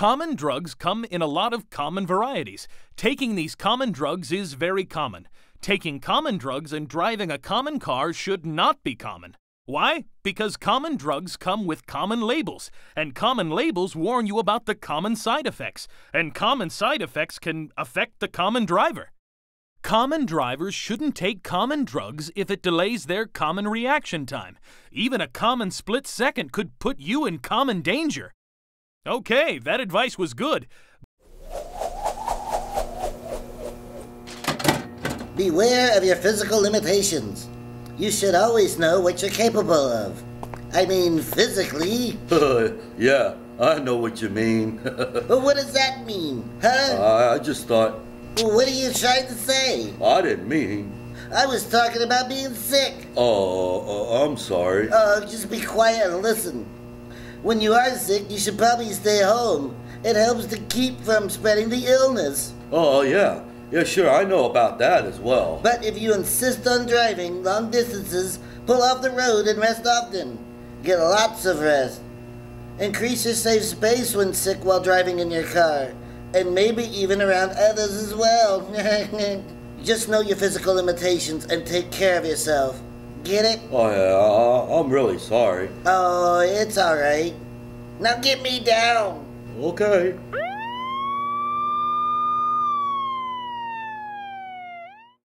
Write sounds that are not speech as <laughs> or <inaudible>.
Common drugs come in a lot of common varieties. Taking these common drugs is very common. Taking common drugs and driving a common car should not be common. Why? Because common drugs come with common labels, and common labels warn you about the common side effects, and common side effects can affect the common driver. Common drivers shouldn't take common drugs if it delays their common reaction time. Even a common split second could put you in common danger. Okay, that advice was good. Beware of your physical limitations. You should always know what you're capable of. I mean, physically. <laughs> yeah, I know what you mean. <laughs> but what does that mean, huh? I, I just thought. What are you trying to say? I didn't mean. I was talking about being sick. Oh, uh, I'm sorry. Oh, just be quiet and listen. When you are sick, you should probably stay home. It helps to keep from spreading the illness. Oh, oh, yeah. Yeah, sure, I know about that as well. But if you insist on driving long distances, pull off the road and rest often. Get lots of rest. Increase your safe space when sick while driving in your car and maybe even around others as well. <laughs> Just know your physical limitations and take care of yourself. Get it? Oh, yeah, I, am really sorry. Oh, it's alright. Now get me down. Okay.